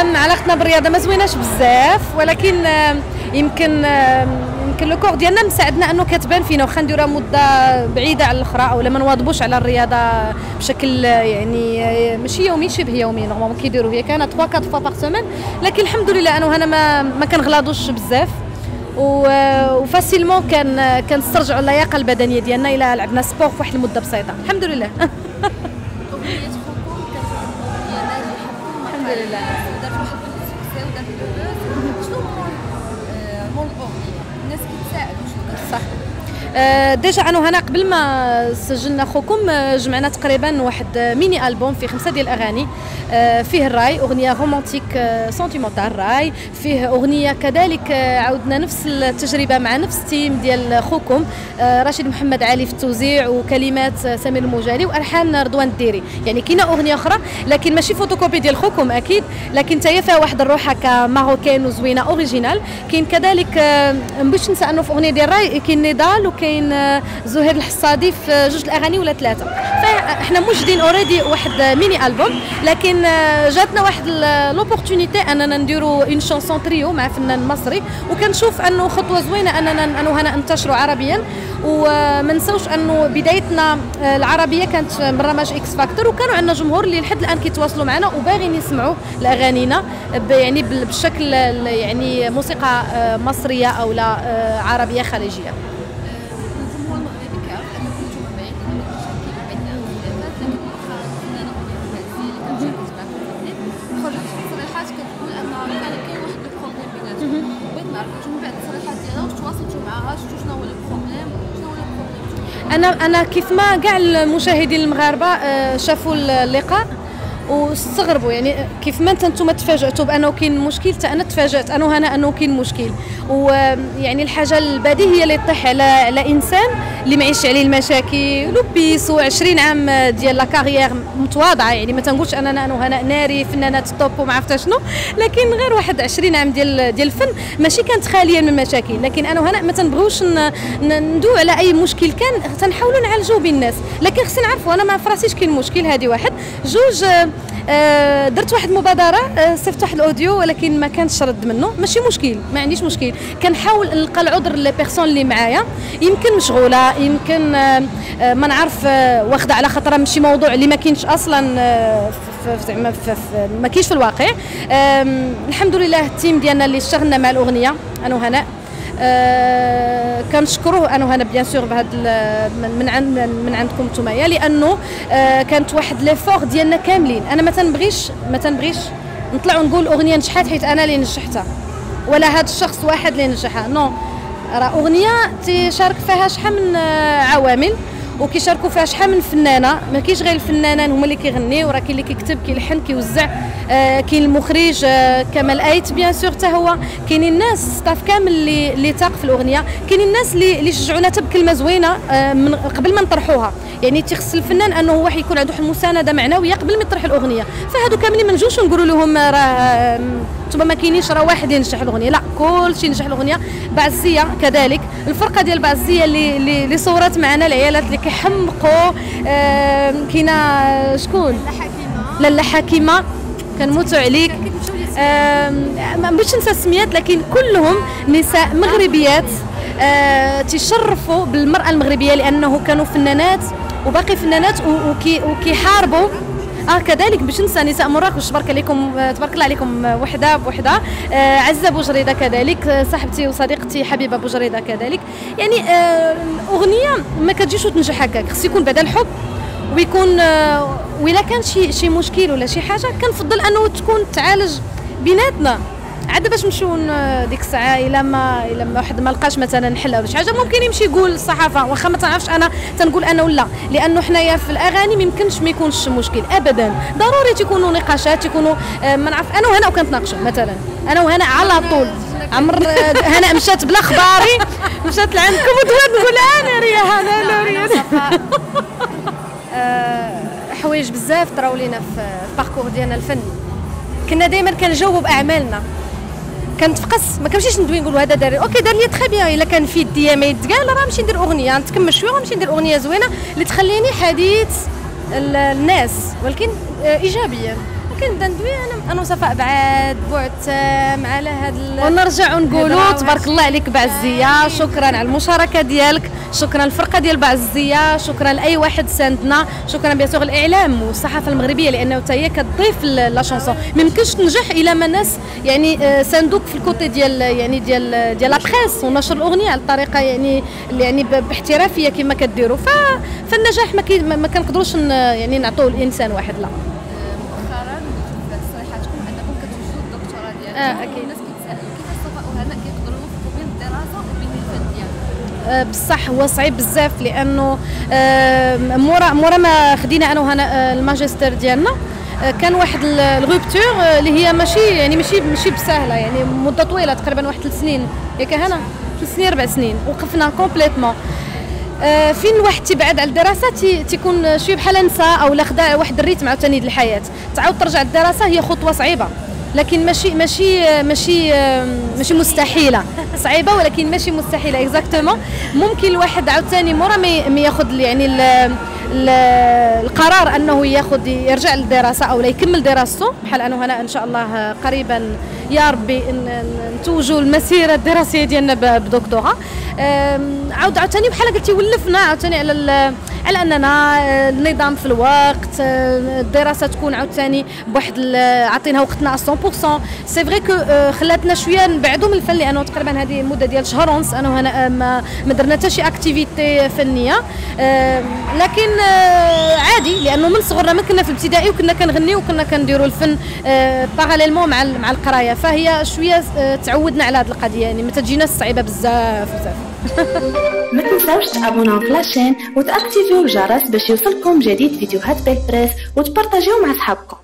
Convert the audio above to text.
أم، علاقتنا بالرياضة ما زويناش بزاف ولكن يمكن يمكن le corps ديالنا مساعدنا أنه كتبان فينا واخا نديروها مدة بعيدة على الأخرى اولا ما نواظبوش على الرياضة بشكل يعني ماشي يومي شبه يومي normalement كيديروا هي كانت 3 4 fois par semaine لكن الحمد لله أنا ما ما كنغلاضوش بزاف و facilement كان كنسترجعوا اللياقة البدنية ديالنا إلى لعبنا sport في واحد المدة بسيطة الحمد لله. الحمد لله. ودارت واحد السوكسي le buzz شنو مول آه، مول الناس كيتساءلوا شنو صح. déjà أنا وهنا قبل ما سجلنا خوكم آه، جمعنا تقريبا واحد آه، mini album فيه خمسة ديال الأغاني آه، فيه الراي أغنية romantique آه، sentimentale راي فيه أغنية كذلك آه، عاودنا نفس التجربة مع نفس ال team ديال خوكم آه، رشيد محمد علي في التوزيع وكلمات آه، سمير المجالي والحان رضوان الديري. يعني كاينة أغنية أخرى لكن ماشي فوتوكوبي ديال خوكم أكيد لكن حتى هي فيها واحد الروح هكا marocain وزوينه original كاين كذلك آه، ما بغيتش ننسى انه في أغنية ديال الراي كاين نضال وكاين آه، زهير الحصادي في جوج الأغاني ولا ثلاثة. فاحنا موجدين already واحد آه، mini album لكن آه، جاتنا واحد l'opportunité أننا نديروا une chanson trio مع فنان مصري وكنشوف أنه خطوة زوينة أننا انا وهنا ننتشروا عربيا وما نساوش أنه بدايتنا آه، العربية كانت برنامج إكس فاكتور وكانوا عندنا جمهور اللي لحد الآن كيتواصلوا معنا وباغيين يسمعوا لأغانينا يعني ال- يعني موسيقى آه، مصرية أو لا آه، عربية خليجية. أنا أنا كيف ما كاع المشاهدين المغاربة آه، شافوا اللقاء. واستغربوا يعني كيف ما انت أنتم تفاجأتوا بأنه كاين مشكل حتى أنا تفاجأت انا وهنا أنه كاين مشكل. ويعني الحاجة البديهية اللي تطيح على على إنسان اللي معيش عليه المشاكل وبيس و20 عام ديال لا كارير متواضعة. يعني ما تنقولش اننا انا وهنا ناري فنانات توب وما عرفت شنو. لكن غير واحد 20 عام ديال ديال الفن ماشي كانت خالية من المشاكل. لكن أنا وهنا ما تنبغيوش ن- ن- ندوي على أي مشكل كان. تنحاولوا نعالجوه بين الناس لكن خصني نعرفوا أنا ما فراسيش كاين مشكل هذه واحد. جوج درت واحد المبادرة آه، صيفط واحد ال audio ولكن ما كانش رد منه. ماشي مشكل ما عنديش مشكل. كنحاول نلقى العذر لل personne اللي معايا. يمكن مشغولة يمكن آه، آه، ما نعرف آه، واخدة على خاطرها من شي موضوع اللي ما كاينش أصلا آه، زعما ما كاينش في الواقع. الحمد لله ال team ديالنا اللي اشتغلنا مع الأغنية أنا وهناء. آه كنشكروه أنا وهنا bien sûr بهذا من عند من عندكم نتوما. لأنه آه كانت واحد l'effort ديالنا كاملين. أنا ما تنبغيش ما تنبغيش نطلع ونقول أغنية نجحت حيت أنا اللي نجحتها ولا هذا الشخص واحد اللي نجحها. non راه أغنية تشارك فيها شحال من آه، عوامل. وكيشاركوا فيها شحال من فنانة. ما كاينش غير الفنانة هما اللي كيغنيو راه كاين اللي كيكتب كيلحن كيوزع آه كاين المخرج آه كمال آيت bien sûr حتى هو. كاينين الناس staff كامل اللي اللي تاق في الأغنية. كاينين الناس اللي اللي شجعونا حتى بكلمة زوينة آه من قبل ما نطرحوها. يعني تيخص الفنان أنه هو يكون عنده واحد المسانده معنويه قبل ما يطرح الأغنية. فهادو كاملين ما نجوش نقولوا لهم راه أنتم ما كاينينش راه واحد ينجح الأغنية. لا كل شيء نجح الأغنية. بعزية كذلك. الفرقة ديال بعزية اللي اللي, اللي صورت معنا العيالات اللي كيحمقوا. آه كاينة شكون؟ لاله حكيمة. كنموتوا عليك. ما بغيتش ننسى السميات لكن كلهم نساء مغربيات. آه، تشرفوا بالمرأة المغربية لأنه كانوا فنانات وباقي فنانات وكيحاربوا آه كذلك باش ننسى نساء مراكش تبارك عليكم آه، تبارك الله عليكم آه، وحدة بوحدة. آه عزة بوجريده كذلك آه، صاحبتي وصديقتي حبيبة بوجريده كذلك. يعني آه الأغنية ما كتجيش وتنجح هكاك. خص يكون بعدا الحب ويكون آه، وإلا كان شي شي مشكل ولا شي حاجة كنفضل أنه تكون تعالج بيناتنا. عاد باش نمشيو ديك الساعة الا ما الا ما واحد ما لقاش مثلا حل ولا شي حاجة. ممكن يمشي يقول الصحافة واخا ما تعرفش أنا تنقول أنا ولا. لأنه حنايا في الأغاني ما يمكنش ما يكونش مشكل ابدا. ضروري تكونوا نقاشات تكونوا آه، ما نعرف. أنا وهنا وكنتناقشوا مثلا. أنا وهنا على طول. عمر آه، هنا مشات بلا خباري مشات لعندكم. وتقول تقول أنا ريا هنا لا ريا. آه، حوايج بزاف طراو لينا في ال parcours ديالنا الفني. كنا دائما كنجاوبوا بأعمالنا. كنتفقس. ما كنمشيش ندوي نقول هذا دار OK دار très bien. إلا كان في يديا ما يتقال راه نمشي ندير أغنية. نتكمل شوية ونمشي ندير أغنية زوينة اللي تخليني حديث ال- الناس ولكن آه، ايجابيا كنبدا ندوي أنا أنا وصفاء بعاد بعد تام على هاد ونرجع ونقولوا تبارك الله عليك بعزية. شكرا على المشاركة ديالك. شكرا للفرقه ديال بعزية. شكرا لأي واحد ساندنا. شكرا bien sûr الإعلام والصحافة المغربية لأنه حتى هي كتضيف la chanson ما يمكنش تنجح إلا ما الناس يعني آه، ساندوك في الكوتي ديال يعني ديال ديال لا بريس ونشر الأغنية على الطريقة يعني يعني باحترافية كما كديروا. فالنجاح ما, ما كنقدروش يعني نعطوه لانسان واحد لا. آه. أكيد الناس كيتسائلوا كيفاش صفاء وهناء كيقدروا يوفقوا بين الدراسة وبين الفن ديالهم آه، بصح هو صعيب بزاف لأنه آه، مورا مورا ما خدينا أنا وهنا آه، الماجستير ديالنا. كان واحد la rupture اللي هي ماشي يعني ماشي ماشي بسهلة يعني مدة طويلة تقريبا واحد ثلاث سنين. ياك هنا؟ ثلاث سنين أربع سنين. وقفنا complètement فين الواحد تيبعد على الدراسة؟ تيكون شوية بحال نسى أو لا خدا واحد ال rythme عاوتاني الحياة. تعاود ترجع للدراسة هي خطوة صعيبة. لكن ماشي ماشي ماشي ماشي مستحيلة. صعيبة ولكن ماشي مستحيلة. exactement ممكن الواحد عاوتاني مورا ما ياخذ يعني القرار أنه ياخذ يرجع للدراسة أو لا يكمل دراسته بحال أنا هنا إن شاء الله قريبا يا ربي نتوجوا المسيره الدراسية ديالنا بدكتوراه. عاود عاوتاني بحال قلتي ولفنا عاوتاني على على أننا آه، النظام في الوقت آه، الدراسة تكون عاوتاني بواحد عطينا وقتنا 100% c'est vrai que خلاتنا شوية نبعدوا من الفن لأنه تقريبا هذه مدة ديال شهر ونص أنا وهنا ما, ما درنا حتى شي activité فنية. لكن آه، عادي لأنه من صغرنا من كنا في الابتدائي وكنا كنغنيو وكنا كنديروا الفن parallèlement مع مع القراية. فهي شوية تعودنا على هذه القضية يعني ما تجيناش صعيبه بزاف بزاف. ما تنساوش تابوناو في la chaîne وت activer يو الجرس باش يوصلكم جديد فيديوهات بال press وتبارطاجيو مع صحابكم.